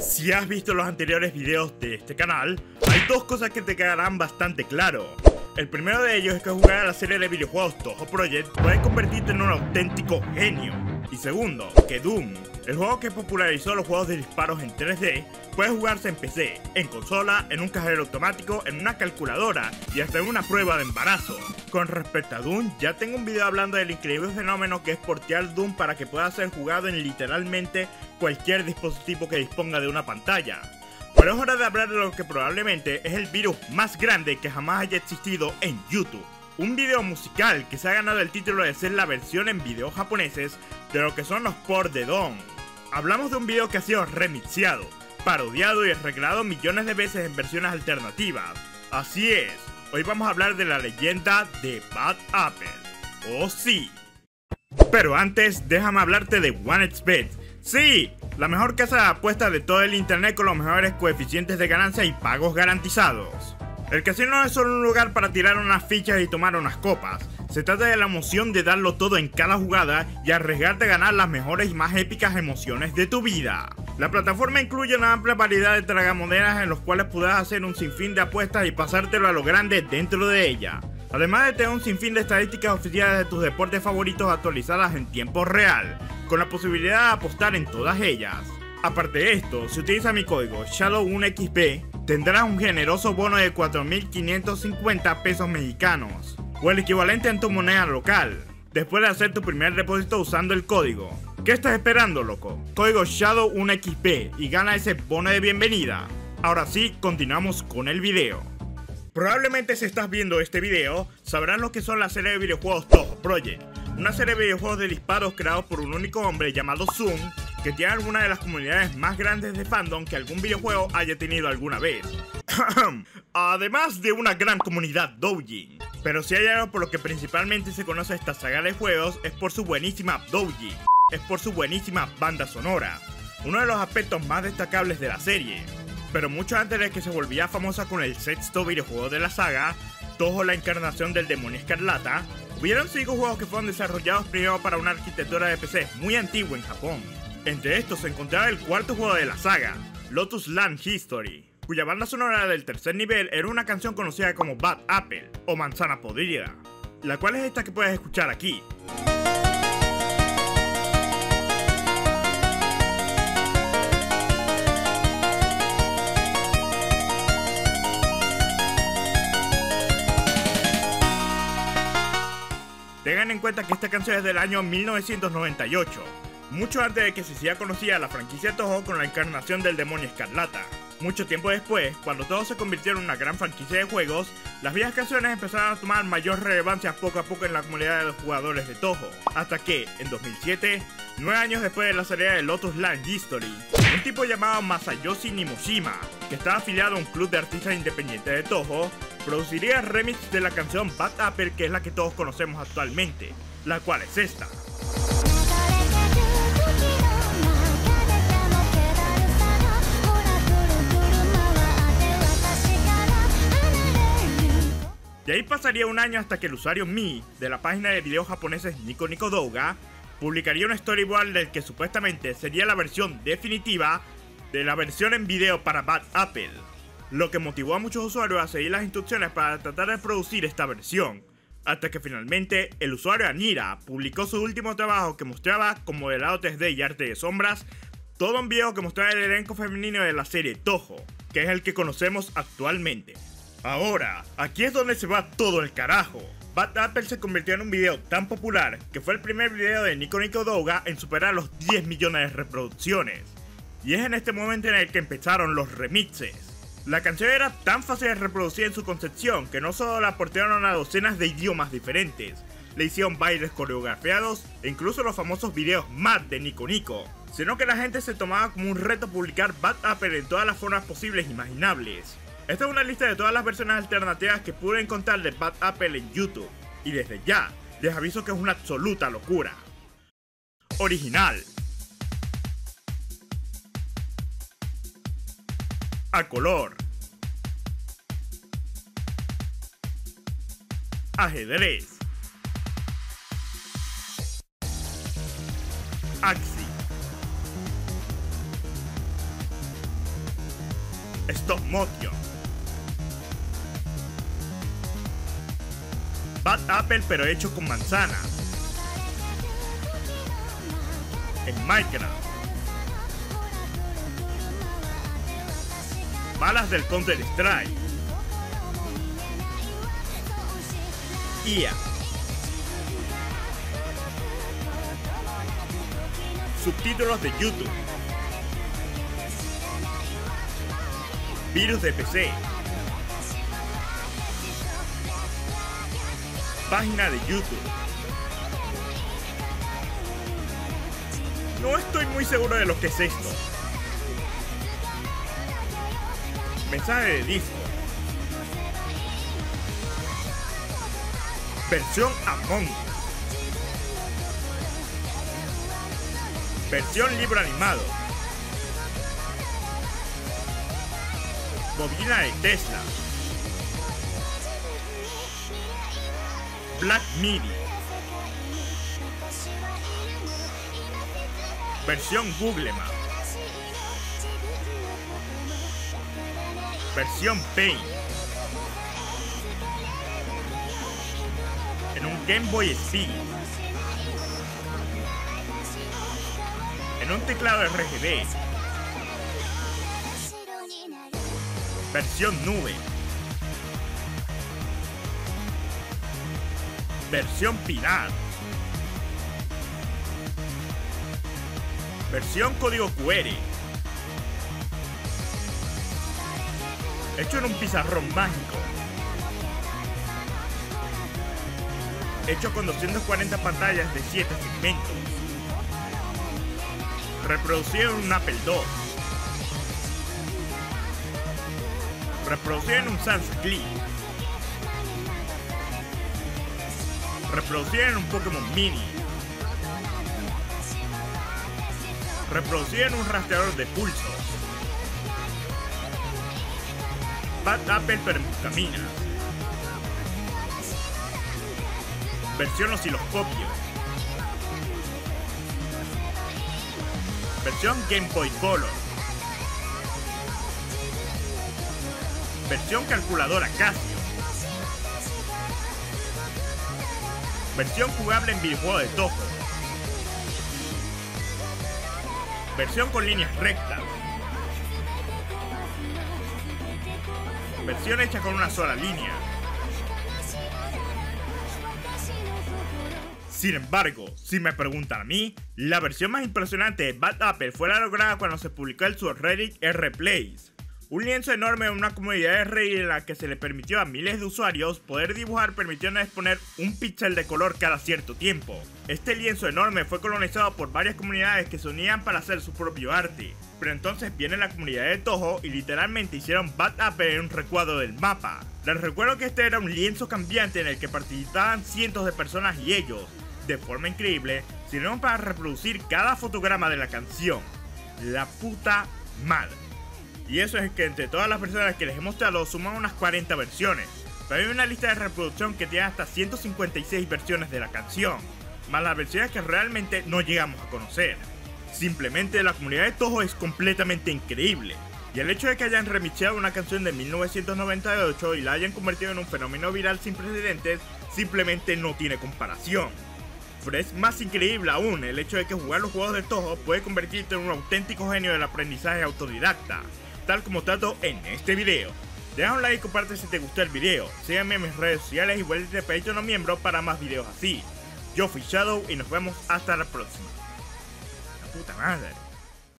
Si has visto los anteriores videos de este canal, hay dos cosas que te quedarán bastante claro. El primero de ellos es que jugar a la serie de videojuegos Toho Project puede convertirte en un auténtico genio. Y segundo, que Doom, el juego que popularizó los juegos de disparos en 3D, puede jugarse en PC, en consola, en un cajero automático, en una calculadora y hasta en una prueba de embarazo. Con respecto a Doom, ya tengo un video hablando del increíble fenómeno que es portear Doom para que pueda ser jugado en literalmente cualquier dispositivo que disponga de una pantalla. Pero es hora de hablar de lo que probablemente es el virus más grande que jamás haya existido en YouTube. Un video musical que se ha ganado el título de ser la versión en videos japoneses de lo que son los por de Don. Hablamos de un video que ha sido remixeado, parodiado y arreglado millones de veces en versiones alternativas. Así es, hoy vamos a hablar de la leyenda de Bad Apple. Oh sí. Pero antes, déjame hablarte de OneXBet. Sí, la mejor casa de apuestas de todo el internet con los mejores coeficientes de ganancia y pagos garantizados. El casino no es solo un lugar para tirar unas fichas y tomar unas copas. Se trata de la emoción de darlo todo en cada jugada y arriesgarte a ganar las mejores y más épicas emociones de tu vida. La plataforma incluye una amplia variedad de tragamonedas en los cuales podrás hacer un sinfín de apuestas y pasártelo a lo grande dentro de ella. Además de tener un sinfín de estadísticas oficiales de tus deportes favoritos actualizadas en tiempo real, con la posibilidad de apostar en todas ellas. Aparte de esto, si utilizas mi código Shadow1XP, tendrás un generoso bono de 4.550 pesos mexicanos, o el equivalente en tu moneda local, después de hacer tu primer depósito usando el código. ¿Qué estás esperando, loco? Código Shadow1XP y gana ese bono de bienvenida. Ahora sí, continuamos con el video. Probablemente si estás viendo este video, sabrás lo que son la serie de videojuegos Toho Project, una serie de videojuegos de disparos creados por un único hombre llamado Zoom, que tiene alguna de las comunidades más grandes de fandom que algún videojuego haya tenido alguna vez. Además de una gran comunidad doujin. Pero si hay algo por lo que principalmente se conoce esta saga de juegos es por su buenísima doujin, es por su buenísima banda sonora, uno de los aspectos más destacables de la serie. Pero mucho antes de que se volviera famosa con el sexto videojuego de la saga, Toho la encarnación del demonio escarlata, hubieron cinco juegos que fueron desarrollados primero para una arquitectura de PC muy antigua en Japón. Entre estos se encontraba el cuarto juego de la saga, Lotus Land History, cuya banda sonora del tercer nivel era una canción conocida como Bad Apple o Manzana Podrida, la cual es esta que puedes escuchar aquí. Tengan en cuenta que esta canción es del año 1998, mucho antes de que se hiciera conocida la franquicia Toho con la encarnación del demonio escarlata. Mucho tiempo después, cuando todo se convirtió en una gran franquicia de juegos, las viejas canciones empezaron a tomar mayor relevancia poco a poco en la comunidad de los jugadores de Toho, hasta que, en 2007, nueve años después de la salida de Lotus Land History, un tipo llamado Masayoshi Nimoshima, que estaba afiliado a un club de artistas independientes de Toho, produciría remix de la canción Bad Apple que es la que todos conocemos actualmente, la cual es esta. Y ahí pasaría un año hasta que el usuario Mi de la página de videos japoneses Nico Nico Douga publicaría un storyboard del que supuestamente sería la versión definitiva de la versión en video para Bad Apple, lo que motivó a muchos usuarios a seguir las instrucciones para tratar de producir esta versión, hasta que finalmente el usuario Anira publicó su último trabajo que mostraba con modelado 3D y arte de sombras todo un video que mostraba el elenco femenino de la serie Toho, que es el que conocemos actualmente. Ahora, aquí es donde se va todo el carajo. Bad Apple se convirtió en un video tan popular que fue el primer video de Nico Nico Douga en superar los 10 millones de reproducciones. Y es en este momento en el que empezaron los remixes. La canción era tan fácil de reproducir en su concepción que no solo la portearon a docenas de idiomas diferentes, le hicieron bailes coreografiados e incluso los famosos videos Mad de Nico Nico, sino que la gente se tomaba como un reto publicar Bad Apple en todas las formas posibles e imaginables. Esta es una lista de todas las versiones alternativas que pude encontrar de Bad Apple en YouTube, y desde ya les aviso que es una absoluta locura. Original. A color. Ajedrez. Axi. stop motion. Bad Apple pero hecho con manzana. En Minecraft. Balas del Counter Strike. IA. Subtítulos de YouTube. Virus de PC. Página de YouTube. No estoy muy seguro de lo que es esto. Mensaje de disco. Versión Among. Versión libro animado. Bobina de Tesla. Black Midi. Versión Google Maps. Versión Paint. En un Game Boy Speed. En un teclado RGB. Versión nube. Versión pirata. Versión código QR. Hecho en un pizarrón mágico. Hecho con 240 pantallas de 7 segmentos. Reproducido en un Apple II. Reproducido en un Sans Clip. Reproducido en un Pokémon Mini. Reproducido en un rastreador de pulsos. Bad Apple Permutamina. Versión osciloscopio. Versión Game Boy Color. Versión calculadora Casio. Versión jugable en videojuego de Toho. Versión con líneas rectas. Versión hecha con una sola línea. Sin embargo, si me preguntan a mí, la versión más impresionante de Bad Apple fue la lograda cuando se publicó el subreddit R-Plays. Un lienzo enorme en una comunidad de Reddit en la que se le permitió a miles de usuarios poder dibujar permitiendo exponer un píxel de color cada cierto tiempo. Este lienzo enorme fue colonizado por varias comunidades que se unían para hacer su propio arte. Pero entonces viene la comunidad de Toho y literalmente hicieron Bad Apple en un recuadro del mapa. Les recuerdo que este era un lienzo cambiante en el que participaban cientos de personas y ellos, de forma increíble, sirvieron para reproducir cada fotograma de la canción. La puta madre. Y eso es que entre todas las personas que les he mostrado suman unas 40 versiones. Pero hay una lista de reproducción que tiene hasta 156 versiones de la canción, más las versiones que realmente no llegamos a conocer. Simplemente la comunidad de Toho es completamente increíble. Y el hecho de que hayan remixeado una canción de 1998 y la hayan convertido en un fenómeno viral sin precedentes, simplemente no tiene comparación. Pero es más increíble aún el hecho de que jugar los juegos de Toho puede convertirte en un auténtico genio del aprendizaje autodidacta, como trato en este video. Deja un like y comparte si te gustó el video, síganme en mis redes sociales y vuelve Patreon o miembro para más videos así. Yo fui Shadow y nos vemos hasta la próxima.